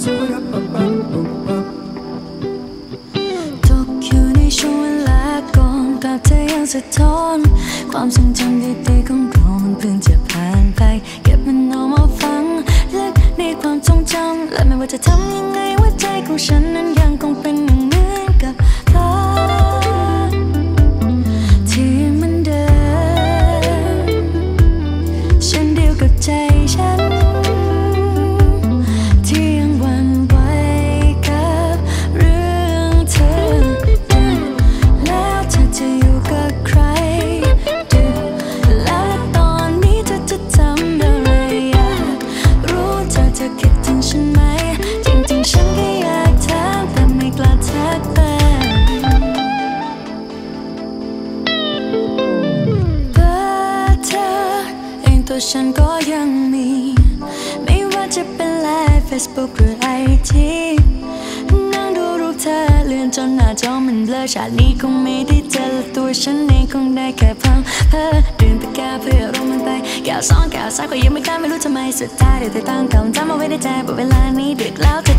ตกอยู่ในช่วงเวลาก่อนภาพเธอยังสะทนความทรงจำดีๆของเรามันเพิ่งจะผ่านไป เก็บมันเอามาฟังลึกในความทรงจำและไม่ว่าจะทำยังไงว่าใจของฉันนั้น ฉันก็ยังมี ไม่ว่าจะเป็นไลฟ์เฟซบุ๊กหรือไอทีนั่งดูรูปเธอเลื่อนจนหน้าจอมันเบลอชาตินี้คงไม่ได้เจอและตัวฉันเองคงได้แค่พังเพ้อดื่มตะกาเพื่อลงมันไปแก้วสองแก้วสามก็ยังไม่กล้าไม่รู้ทำไมสุดท้ายเดี๋ยวเธอตั้งกำจำเอาไว้ในใจว่าเวลานี้ดึกแล้วเธอ